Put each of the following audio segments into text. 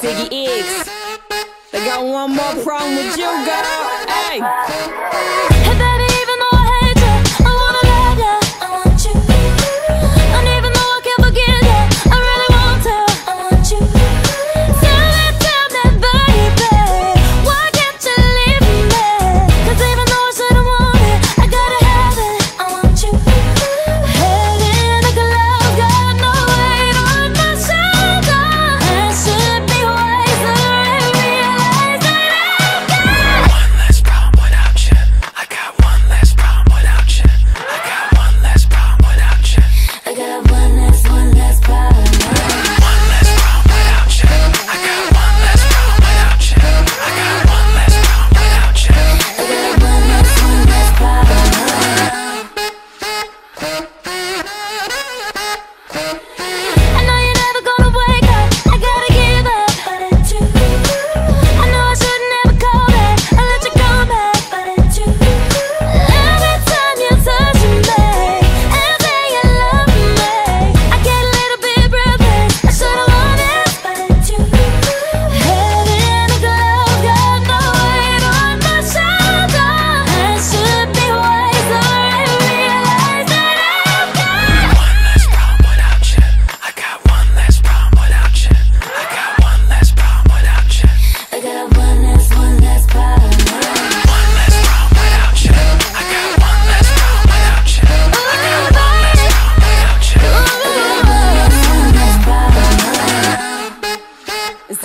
Biggie X. They got one more problem with you, girl. Hey.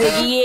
yeah.